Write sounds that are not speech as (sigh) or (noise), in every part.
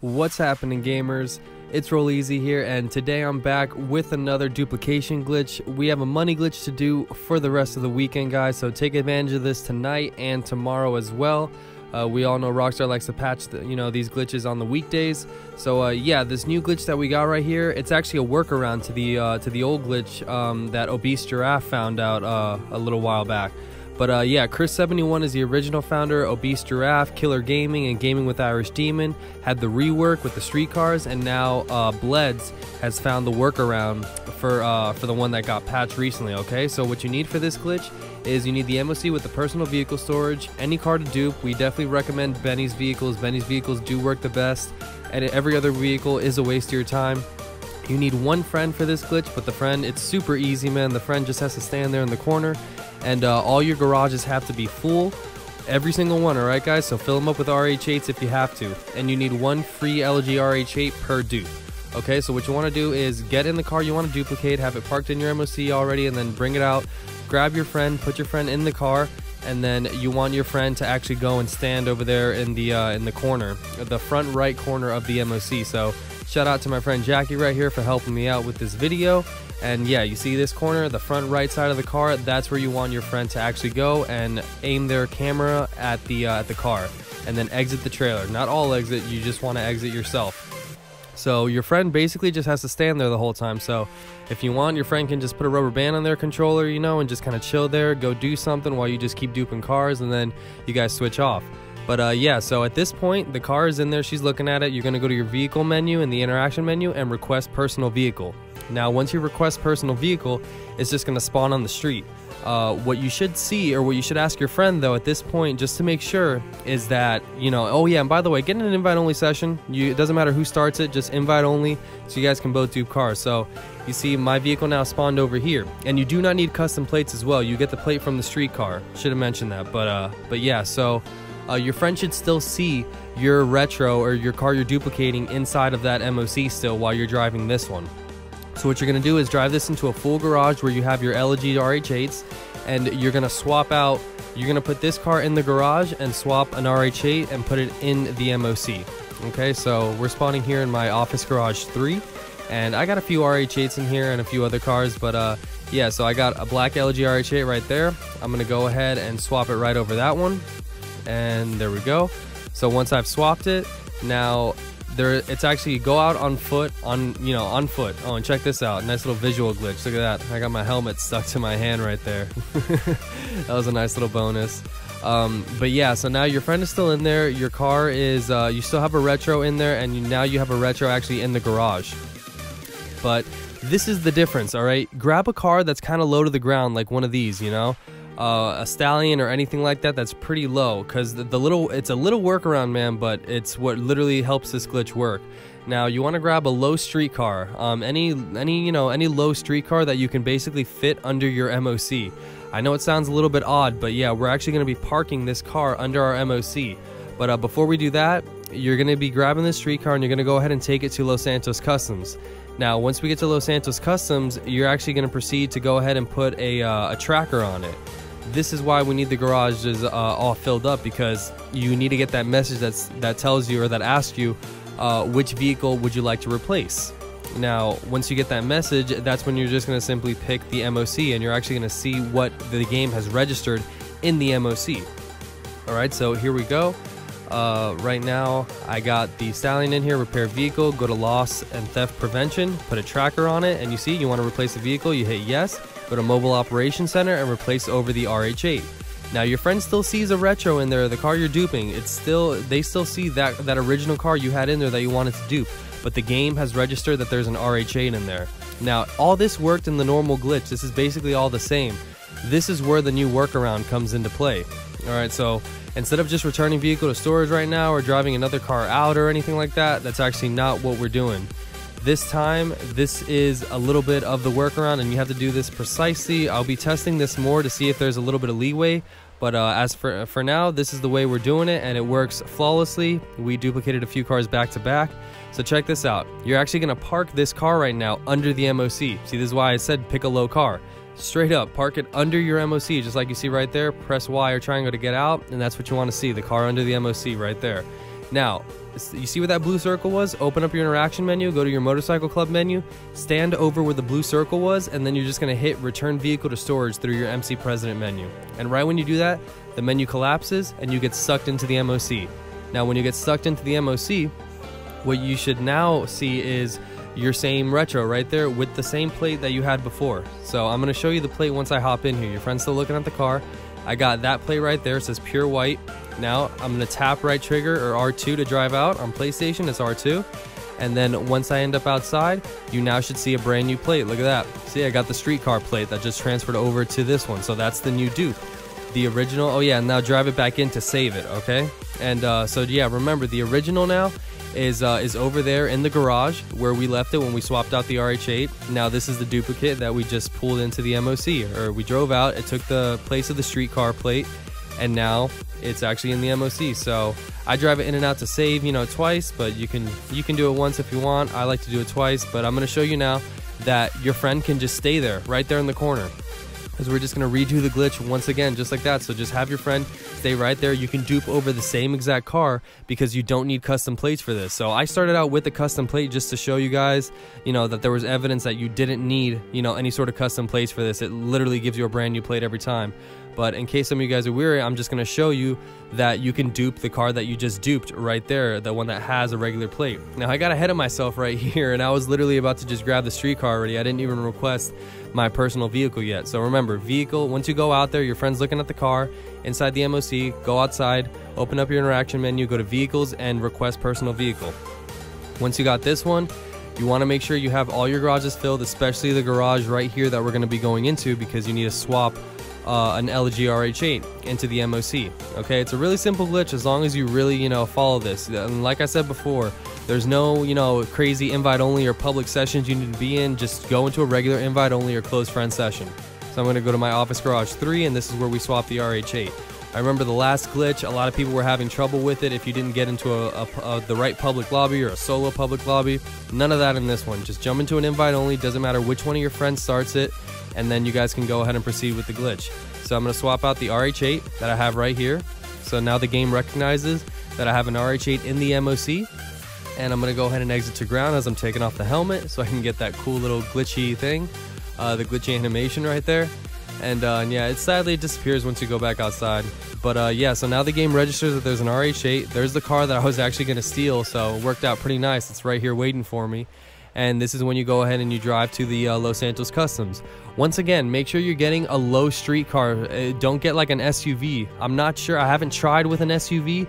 What's happening, gamers? It's Rolleezy here, and today I'm back with another duplication glitch. We have a money glitch to do for the rest of the weekend, guys, so take advantage of this tonight and tomorrow as well. Uh, we all know Rockstar likes to patch, the, you know, these glitches on the weekdays. So uh, yeah, this new glitch that we got right here, it's actually a workaround to the uh, to the old glitch um, that Obese Giraffe found out uh, a little while back. But uh, yeah, Chris71 is the original founder, Obese Giraffe, Killer Gaming, and Gaming with Irish Demon had the rework with the streetcars, and now uh, Bleds has found the workaround for uh, for the one that got patched recently. Okay, so what you need for this glitch is you need the MOC with the personal vehicle storage, any car to dupe. We definitely recommend Benny's vehicles. Benny's vehicles do work the best, and every other vehicle is a waste of your time. You need one friend for this glitch, but the friend, it's super easy, man. The friend just has to stand there in the corner and uh, all your garages have to be full every single one all right guys? So fill them up with rh8s if you have to. And you need one free Elegy RH8 per dupe okay? So what you want to do is get in the car you want to duplicate have it parked in your moc already and then bring it out. Grab your friend put your friend in the car and then you want your friend to actually go and stand over there in the uh, in the corner the front right corner of the moc so shout out to my friend jackie right here for helping me out with this video and yeah, you see this corner, the front right side of the car, that's where you want your friend to actually go and aim their camera at the uh, at the car and then exit the trailer. Not all exit, you just want to exit yourself. So your friend basically just has to stand there the whole time. So if you want, your friend can just put a rubber band on their controller, you know, and just kind of chill there, go do something while you just keep duping cars and then you guys switch off. But uh, yeah, so at this point, the car is in there, she's looking at it. You're gonna go to your vehicle menu in the interaction menu and request personal vehicle. Now, once you request personal vehicle, it's just going to spawn on the street. Uh, what you should see, or what you should ask your friend though, at this point, just to make sure, is that you know. Oh yeah, and by the way, get an invite only session. You, it doesn't matter who starts it, just invite only, so you guys can both do cars. So you see, my vehicle now spawned over here, and you do not need custom plates as well. You get the plate from the street car. Should have mentioned that, but uh, but yeah. So uh, your friend should still see your retro or your car you're duplicating inside of that MOC still while you're driving this one. So what you're going to do is drive this into a full garage where you have your Elegy RH8s and you're going to swap out, you're going to put this car in the garage and swap an RH8 and put it in the MOC. Okay, so we're spawning here in my office garage 3 and I got a few RH8s in here and a few other cars, but uh, yeah, so I got a black Elegy RH8 right there. I'm to go ahead and swap it right over that one. And there we go. So once I've swapped it, now there it's actually go out on foot on you know on foot. Oh and check this out. Nice little visual glitch. Look at that. I got my helmet stuck to my hand right there. (laughs) That was a nice little bonus. Um, but yeah so now your friend is still in there. Your car is uh, you still have a retro in there and you, now you have a retro actually in the garage. But this is the difference all right? Grab a car that's kind of low to the ground like one of these you know uh, a stallion or anything like that that's pretty low. Because the, the, little it's a little workaround man but it's what literally helps this glitch work. Now you want to grab a low street car um, any any you know any low street car that you can basically fit under your MOC I know it sounds a little bit odd but yeah we're actually going to be parking this car under our MOC but uh, before we do that you're going to be grabbing this street car and you're going to go ahead and take it to Los Santos Customs. Now once we get to Los Santos Customs you're actually going to proceed to go ahead and put a, uh, a tracker on it this is why we need the garages uh, all filled up because you need to get that message that's that tells you or that asks you uh, which vehicle would you like to replace. Now, once you get that message, that's when you're just going to simply pick the MOC and you're actually going to see what the game has registered in the MOC. All right, so here we go. Uh, right now, I got the Stallion in here, repair vehicle, go to loss and theft prevention, put a tracker on it, and you see you want to replace the vehicle, you hit yes Go to Mobile Operations Center and replace over the RH8. Now your friend still sees a retro in there, the car you're duping. It's still they still see that that original car you had in there that you wanted to dupe, but the game has registered that there's an RH8 in there. Now all this worked in the normal glitch. This is basically all the same. This is where the new workaround comes into play. All right, so instead of just returning vehicle to storage right now or driving another car out or anything like that, that's actually not what we're doing. This time, this is a little bit of the workaround, and you have to do this precisely. I'll be testing this more to see if there's a little bit of leeway, but uh, as for for now, this is the way we're doing it, and it works flawlessly. We duplicated a few cars back to back. So check this out. You're actually gonna park this car right now under the MOC. See, this is why I said pick a low car. Straight up, park it under your MOC, just like you see right there. Press Y or triangle to get out, and that's what you want to see, the car under the MOC right there. Now, you see where that blue circle was? Open up your interaction menu, go to your motorcycle club menu, stand over where the blue circle was, and then you're just gonna hit return vehicle to storage through your MC President menu. And right when you do that, the menu collapses and you get sucked into the MOC. Now, when you get sucked into the MOC, what you should now see is your same retro right there with the same plate that you had before. So I'm gonna show you the plate once I hop in here. Your friend's still looking at the car. I got that plate right there. It says pure white. Now I'm gonna tap right trigger or R2 to drive out. On PlayStation, it's R2. And then once I end up outside, you now should see a brand new plate. Look at that. See, I got the streetcar plate that just transferred over to this one. So that's the new dupe. The original, oh yeah, now drive it back in to save it, okay? And uh, so yeah, remember the original now is uh, is over there in the garage where we left it when we swapped out the RH8. Now this is the duplicate that we just pulled into the MOC, or we drove out. It took the place of the streetcar plate, and now it's actually in the MOC. So I drive it in and out to save, you know, twice, but you can you can do it once if you want. I like to do it twice, but I'm going to show you now that your friend can just stay there, right there in the corner. Because we're just going to redo the glitch once again just like that. So just have your friend stay right there. You can dupe over the same exact car because you don't need custom plates for this. So i started out with a custom plate just to show you guys you know that there was evidence that you didn't need you know any sort of custom plates for this. It literally gives you a brand new plate every time but in case some of you guys are weary, I'm just going to show you that you can dupe the car that you just duped right there, the one that has a regular plate. Now, I got ahead of myself right (laughs) here, and I was literally about to just grab the street car already. I didn't even request my personal vehicle yet. So remember, vehicle, once you go out there, your friend's looking at the car, inside the MOC, go outside, open up your interaction menu, go to vehicles, and request personal vehicle. Once you got this one, you want to make sure you have all your garages filled, especially the garage right here that we're going to be going into because you need to swap uh, an Elegy RH8 into the MOC. Okay, it's a really simple glitch as long as you really, you know, follow this. And like I said before, there's no, you know, crazy invite only or public sessions you need to be in. Just go into a regular invite only or close friend session. So I'm going to go to my Office Garage 3, and this is where we swap the RH8. I remember the last glitch, a lot of people were having trouble with it if you didn't get into a, a, a, the right public lobby or a solo public lobby. None of that in this one. Just jump into an invite only, doesn't matter which one of your friends starts it, and then you guys can go ahead and proceed with the glitch. So I'm going to swap out the RH8 that I have right here. So now the game recognizes that I have an RH8 in the MOC. And I'm going to go ahead and exit to ground as I'm taking off the helmet so I can get that cool little glitchy thing, uh, the glitchy animation right there. And, uh, and, yeah, it sadly disappears once you go back outside. But uh, yeah, so now the game registers that there's an RH8. There's the car that I was actually going to steal, so it worked out pretty nice. It's right here waiting for me and this is when you go ahead and you drive to the uh, Los Santos Customs. Once again, make sure you're getting a low street car. Uh, don't get like an SUV. I'm not sure. I haven't tried with an SUV,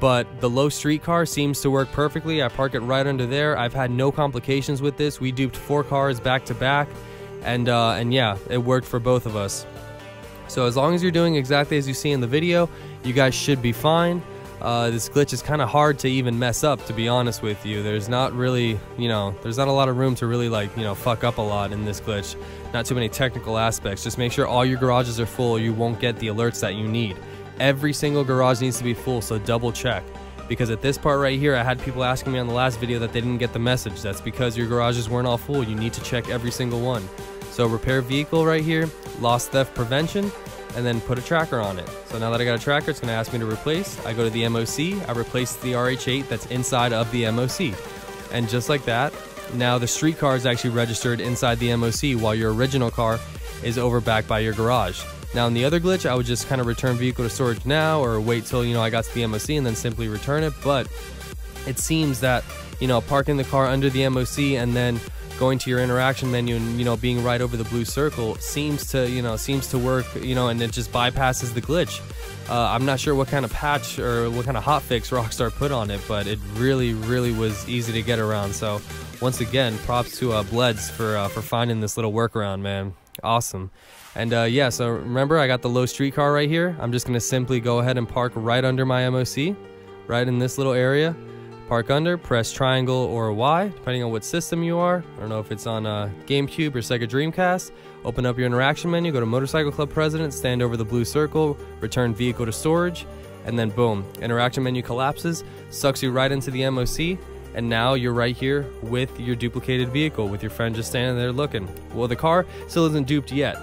but the low street car seems to work perfectly. I park it right under there. I've had no complications with this. We duped four cars back to back, and uh, and yeah, it worked for both of us. So as long as you're doing exactly as you see in the video, you guys should be fine. Uh, this glitch is kind of hard to even mess up, to be honest with you. There's not really, you know, there's not a lot of room to really like, you know, fuck up a lot in this glitch. Not too many technical aspects. Just make sure all your garages are full. You won't get the alerts that you need. Every single garage needs to be full, so double check. Because at this part right here, I had people asking me on the last video that they didn't get the message. That's because your garages weren't all full. You need to check every single one. So repair vehicle right here, lost theft prevention, and then put a tracker on it. So now that I got a tracker, it's going to ask me to replace. I go to the MOC, I replace the RH8 that's inside of the MOC. And just like that, now the street car is actually registered inside the MOC while your original car is over back by your garage. Now in the other glitch, I would just kind of return vehicle to storage now or wait till, you know, I got to the MOC and then simply return it. But it seems that, you know, parking the car under the MOC and then going to your interaction menu and you know being right over the blue circle seems to you know seems to work you know and it just bypasses the glitch. Uh, i'm not sure what kind of patch or what kind of hotfix rockstar put on it but it really really was easy to get around. So once again props to uh, bleds for uh, for finding this little workaround man. Awesome. And uh, yeah so remember i got the low street car right here? I'm just to simply go ahead and park right under my moc right in this little area Park under, press triangle or Y, depending on what system you are. I don't know if it's on uh, GameCube or Sega Dreamcast. Open up your interaction menu, go to Motorcycle Club President, stand over the blue circle, return vehicle to storage, and then boom, interaction menu collapses, sucks you right into the MOC, and now you're right here with your duplicated vehicle with your friend just standing there looking. Well, the car still isn't duped yet.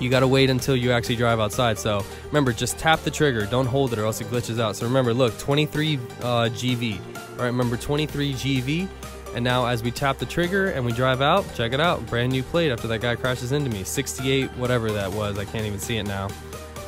You gotta wait until you actually drive outside. So remember, just tap the trigger, don't hold it or else it glitches out. So remember, look, 23 uh, GV. All right, remember 23 GV. And now as we tap the trigger and we drive out, check it out, brand new plate after that guy crashes into me. 68, whatever that was, I can't even see it now.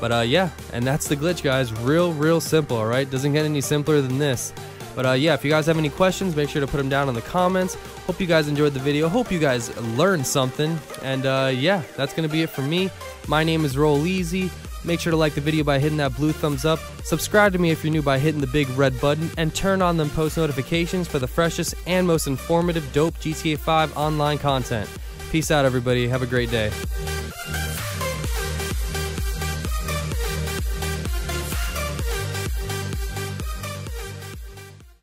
But uh, yeah, and that's the glitch, guys. Real, real simple, all right? Doesn't get any simpler than this. But uh, yeah, if you guys have any questions, make sure to put them down in the comments. Hope you guys enjoyed the video. Hope you guys learned something. And uh, yeah, that's going to be it for me. My name is Rolleezy. Make sure to like the video by hitting that blue thumbs up. Subscribe to me if you're new by hitting the big red button. And turn on them post notifications for the freshest and most informative dope GTA 5 online content. Peace out, everybody. Have a great day.